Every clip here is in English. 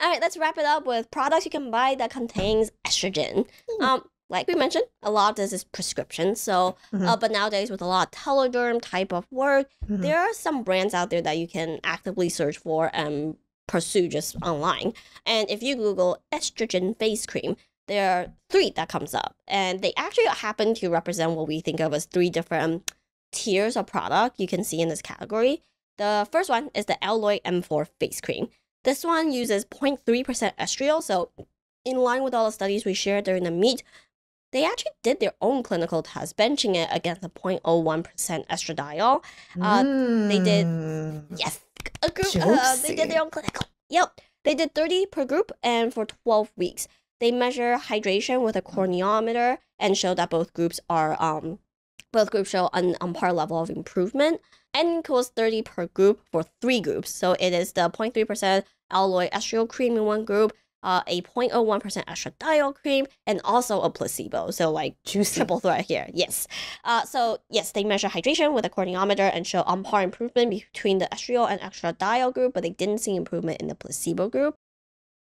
All right, let's wrap it up with products you can buy that contains estrogen. Hmm. Um, like we mentioned, a lot of this is prescription. So, Mhm. uh, but nowadays with a lot of telederm type of work, Mhm. there are some brands out there that you can actively search for and pursue just online. And if you Google estrogen face cream, there are three that comes up, and they actually happen to represent what we think of as three different tiers of product you can see in this category. The first one is the Alloy M4 face cream. This one uses 0.3% estriol, so in line with all the studies we shared during the meat, they actually did their own clinical test, benching it against a 0.01% estradiol. Uh, they did- Mm. Yes, a group. Uh, they did their own clinical. Yep, they did 30 per group and for 12 weeks. They measure hydration with a corneometer and show that both groups are um, both groups show an on par level of improvement. N equals 30 per group for three groups. So it is the 0.3% alloy estriol cream in one group, uh, a 0.01% estradiol cream, and also a placebo. So like Juicy. triple threat here. Yes. Uh, so yes, they measure hydration with a corneometer and show on par improvement between the estriol and estradiol group, but they didn't see improvement in the placebo group.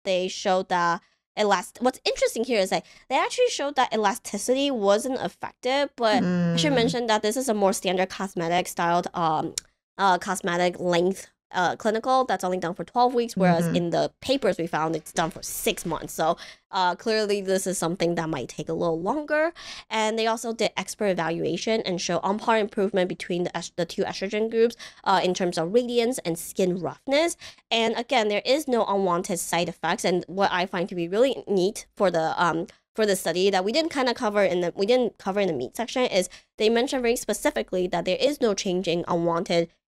They showed that elast. What's interesting here is that they actually showed that elasticity wasn't affected, but I should Mm. mention that this is a more standard cosmetic styled um uh cosmetic length uh clinical that's only done for 12 weeks whereas Mhm. in the papers we found it's done for 6 months. So uh clearly this is something that might take a little longer and they also did expert evaluation and show on par improvement between the est- the two estrogen groups uh in terms of radiance and skin roughness. And again, there is no unwanted side effects and what I find to be really neat for the um for the study that we didn't kind of cover in the we didn't cover in the meat section is they mentioned very specifically that there is no change in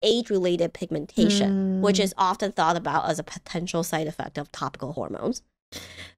unwanted age-related pigmentation, which Mm. is often thought about as a potential side effect of topical hormones.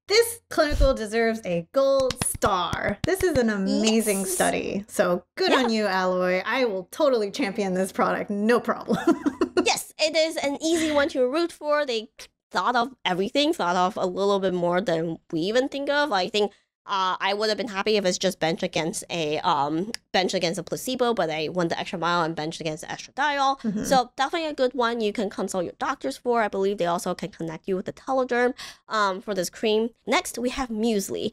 This clinical deserves a gold star. This is an amazing Yes. study. So good Yeah. on you, Alloy. I will totally champion this product. No problem. yes, it is an easy one to root for. They thought of everything, thought of a little bit more than we even think of. I think uh, I would have been happy if it's just bench against a um bench against a placebo, but I went the extra mile and bench against the estradiol. Mhm. So definitely a good one you can consult your doctors for. I believe they also can connect you with the telederm um, for this cream. Next, we have Musely.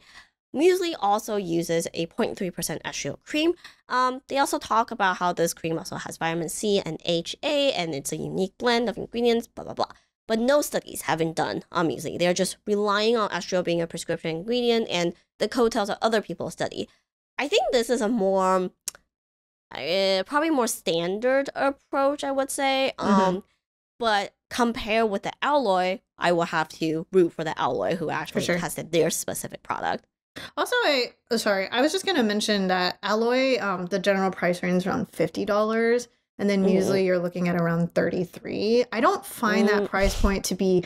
Musely also uses a 0.3% estriol cream. Um, they also talk about how this cream also has vitamin C and HA, and it's a unique blend of ingredients, blah, blah, blah. But no studies have been done on Musely. They're just relying on estriol being a prescription ingredient and the coattails of other people's study. I think this is a more, uh, probably more standard approach, I would say. Mhm. Um, but compare with the alloy, I will have to root for the alloy who actually sure. tested their specific product. also, I oh, sorry, I was just gonna mention that Alloy, um, the general price range is around fifty dollars. And then Mhm. usually you're looking at around 33. I don't find Mm. that price point to be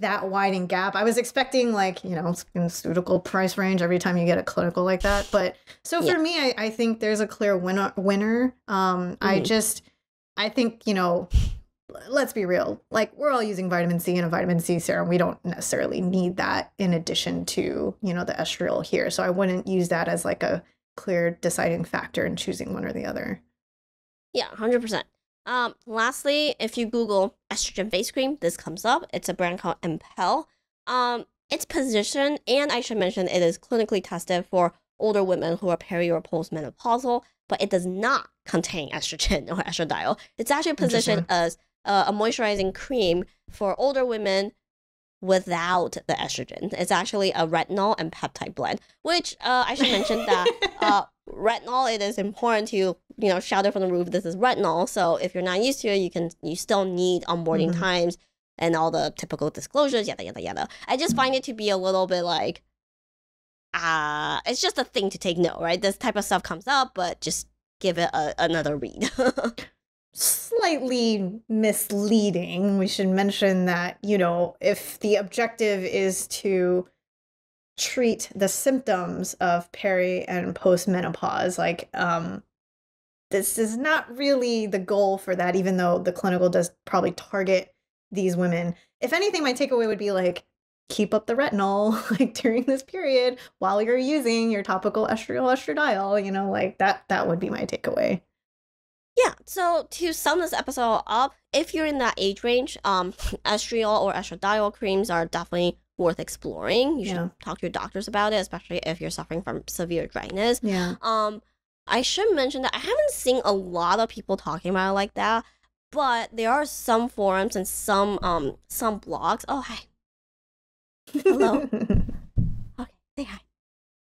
that wide in gap. I was expecting like, you know, pharmaceutical price range every time you get a clinical like that. But so for me, I, I think there's a clear winner winner. Um, I Mhm. just I think, you know, let's be real. Like we're all using vitamin C and a vitamin C serum. We don't necessarily need that in addition to, you know, the estriol here. So I wouldn't use that as like a clear deciding factor in choosing one or the other. Yeah, hundred percent. Um, lastly, if you Google estrogen face cream, this comes up. It's a brand called Emepelle. Um, its position, and I should mention, it is clinically tested for older women who are peri or postmenopausal, but it does not contain estrogen or estradiol. It's actually positioned as uh, a moisturizing cream for older women without the estrogen. It's actually a retinol and peptide blend, which uh, I should mention that uh, retinol it is important to you know shout it from the roof this is retinol so if you're not used to it you can you still need onboarding Mhm. times and all the typical disclosures yada yada yada i just find it to be a little bit like ah it's just a thing to take note right this type of stuff comes up but just give it a, another read slightly misleading. We should mention that, you know, if the objective is to treat the symptoms of peri and postmenopause, like um this is not really the goal for that, even though the clinical does probably target these women. If anything, my takeaway would be like keep up the retinol like during this period while you're using your topical estriol estradiol, you know, like that that would be my takeaway. Yeah, so to sum this episode up, if you're in that age range, um, estriol or estradiol creams are definitely worth exploring. You should Yeah. talk to your doctors about it, especially if you're suffering from severe dryness. Yeah. Um, I should mention that I haven't seen a lot of people talking about it like that, but there are some forums and some um some blogs. Oh hi, Hello. okay, say hi.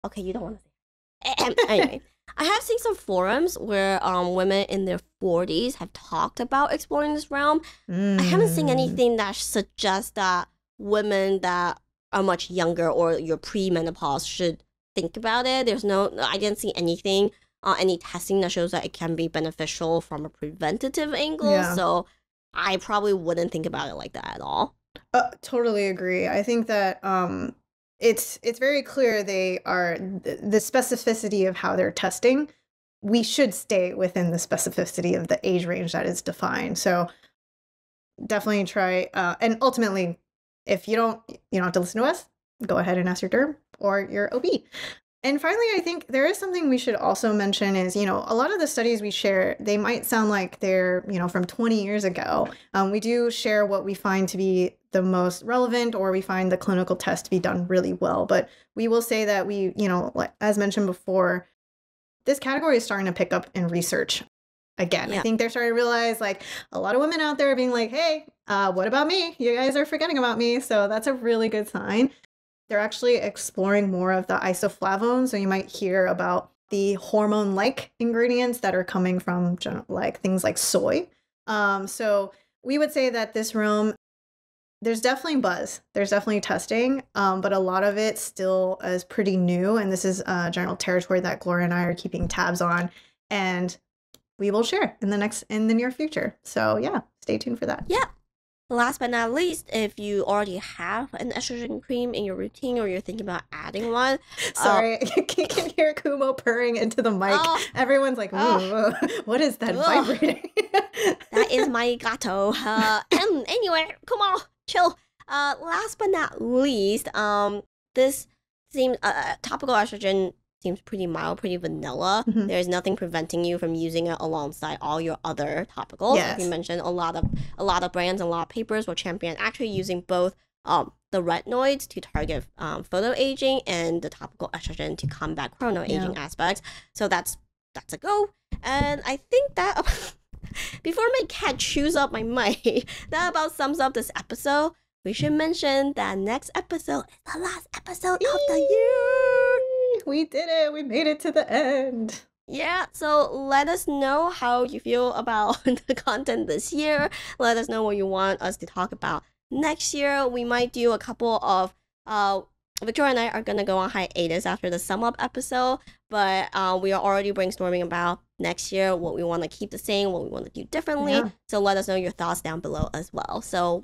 Okay, you don't want to say. Hi. Anyway, I have seen some forums where um women in their forties have talked about exploring this realm. I haven't seen Mm. anything that suggests that women that are much younger or your premenopause should think about it. There's no, I didn't see anything, uh, any testing that shows that it can be beneficial from a preventative angle. Yeah. So I probably wouldn't think about it like that at all. Uh, totally agree. I think that um, it's it's very clear they are th- the specificity of how they're testing. We should stay within the specificity of the age range that is defined. So definitely try. Uh, and ultimately, if you don't, you don't have to listen to us. Go ahead and ask your derm or your OB. And finally, I think there is something we should also mention is, you know, a lot of the studies we share, they might sound like they're, you know, from 20 years ago. Um, we do share what we find to be the most relevant or we find the clinical test to be done really well. But we will say that we, you know, as mentioned before, this category is starting to pick up in research again. I think they're starting to realize like a lot of women out there are being like, hey, uh, what about me? You guys are forgetting about me. So that's a really good sign. They're actually exploring more of the isoflavones. So you might hear about the hormone like ingredients that are coming from gen- like things like soy. Um, so we would say that this room, there's definitely buzz. There's definitely testing, um, but a lot of it still is pretty new. And this is uh, general territory that Gloria and I are keeping tabs on. And we will share in the next in the near future. So yeah, stay tuned for that. Yeah. Last but not least, if you already have an estrogen cream in your routine or you're thinking about adding one, Sorry, I can, can hear Kumo purring into the mic. Oh. Everyone's like, Oh. What is that vibrating? that is my gato. Uh, anyway, come on, chill. Uh, last but not least, um, this seems uh, topical estrogen seems pretty mild, pretty vanilla. Mhm. There's nothing preventing you from using it alongside all your other topicals. Like you mentioned, a lot of a lot of brands and a lot of papers will champion actually using both um the retinoids to target um, photo aging and the topical estrogen to combat chrono Yeah. aging aspects. So that's that's a go. And I think that before my cat chews up my mic, that about sums up this episode. We should mention that next episode is the last episode of the year. We did it. We made it to the end. Yeah, so let us know how you feel about the content this year. Let us know what you want us to talk about next year. We might do a couple of uh Victoria and I are gonna go on hiatus after the sum up episode, but uh, we are already brainstorming about next year what we want to keep the same, what we want to do differently. Yeah. So let us know your thoughts down below as well. So